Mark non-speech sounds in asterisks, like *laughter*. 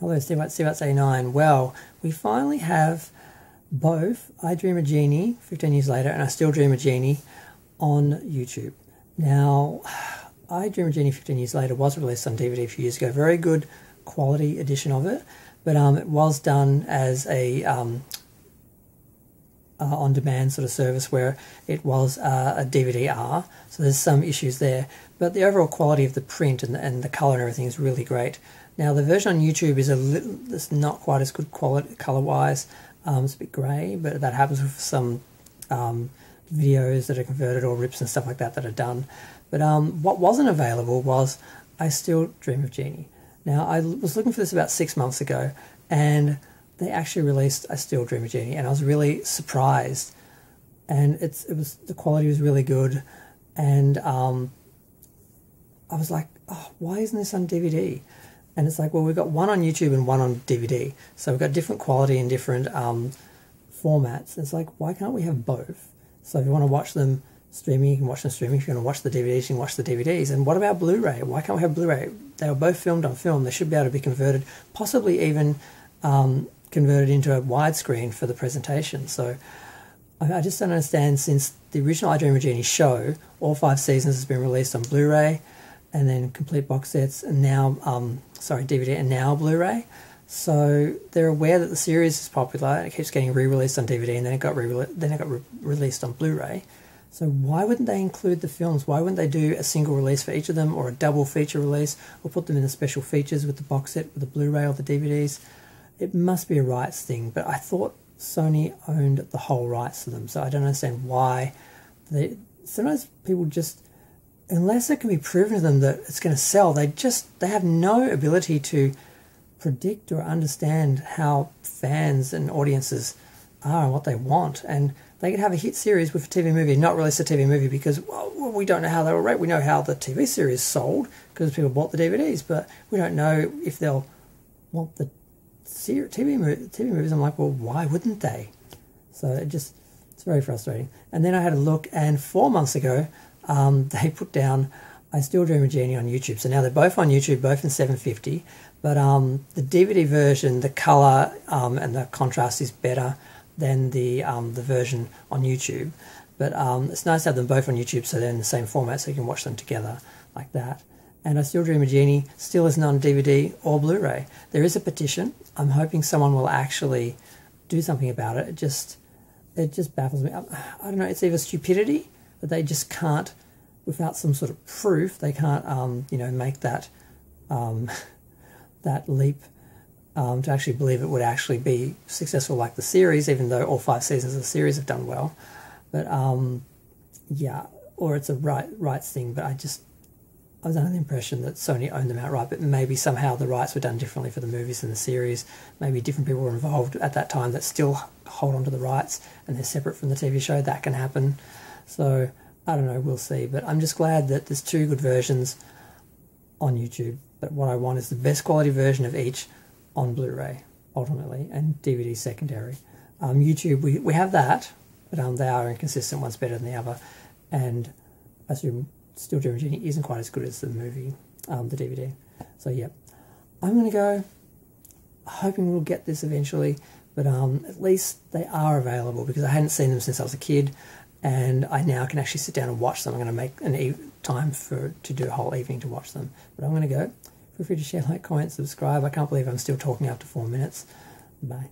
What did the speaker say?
Hello, Steve White, Steve 89. Well, we finally have both I Dream a Jeannie 15 years later and I Still Dream a Jeannie on YouTube. Now, *sighs* I Dream a Jeannie 15 years later was released on DVD a few years ago. Very good quality edition of it, but um, it was done as a um, uh, on-demand sort of service where it was uh, a DVD-R. So there's some issues there, but the overall quality of the print and the, and the color and everything is really great. Now the version on YouTube is a little, it's not quite as good quality color-wise. Um, it's a bit grey, but that happens with some um, videos that are converted or rips and stuff like that that are done. But um, what wasn't available was I Still Dream of Jeannie. Now I was looking for this about six months ago, and they actually released I Still Dream of Jeannie, and I was really surprised. And it's it was the quality was really good, and um, I was like, oh, why isn't this on DVD? And it's like, well, we've got one on YouTube and one on DVD, so we've got different quality and different um, formats. It's like, why can't we have both? So if you want to watch them streaming, you can watch them streaming. If you want to watch the DVDs, you can watch the DVDs. And what about Blu-ray? Why can't we have Blu-ray? They were both filmed on film. They should be able to be converted, possibly even um, converted into a widescreen for the presentation. So I just don't understand since the original I Dream of Jeannie show, all five seasons has been released on Blu-ray and then complete box sets and now, um, sorry, DVD and now Blu-ray. So they're aware that the series is popular and it keeps getting re-released on DVD and then it got re- then it got re- released on Blu-ray. So why wouldn't they include the films? Why wouldn't they do a single release for each of them or a double feature release or put them in the special features with the box set, with the Blu-ray or the DVDs? it must be a rights thing, but I thought Sony owned the whole rights to them, so I don't understand why. They sometimes people just, unless it can be proven to them that it's going to sell, they just they have no ability to predict or understand how fans and audiences are and what they want, and they could have a hit series with a TV movie, not release a TV movie because well, we don't know how they will rate. We know how the TV series sold because people bought the DVDs, but we don't know if they'll want the TV, TV movies, I'm like, well, why wouldn't they? So it just, it's very frustrating. And then I had a look, and four months ago, um, they put down I Still Dream of Jeannie on YouTube. So now they're both on YouTube, both in 750. But um, the DVD version, the color um, and the contrast is better than the um, the version on YouTube. But um, it's nice to have them both on YouTube, so they're in the same format, so you can watch them together like that and I Still Dream of Jeannie still isn't on DVD or Blu-ray. There is a petition. I'm hoping someone will actually do something about it. It just it just baffles me. I, I don't know. It's either stupidity that they just can't, without some sort of proof, they can't um, you know make that um, *laughs* that leap um, to actually believe it would actually be successful like the series, even though all five seasons of the series have done well. But um, yeah, or it's a right rights thing. But I just I was under the impression that Sony owned them outright, but maybe somehow the rights were done differently for the movies and the series. Maybe different people were involved at that time that still hold on to the rights and they're separate from the TV show. That can happen. So I don't know, we'll see. But I'm just glad that there's two good versions on YouTube. But what I want is the best quality version of each on Blu ray, ultimately, and DVD secondary. Um, YouTube, we, we have that, but um, they are inconsistent. One's better than the other. And I assume Still Dream isn't quite as good as the movie, um, the DVD. So yeah, I'm going to go, hoping we'll get this eventually, but um, at least they are available because I hadn't seen them since I was a kid, and I now can actually sit down and watch them. I'm going to make an e- time for to do a whole evening to watch them. But I'm going to go. Feel free to share, like, comment, subscribe. I can't believe I'm still talking after four minutes. Bye.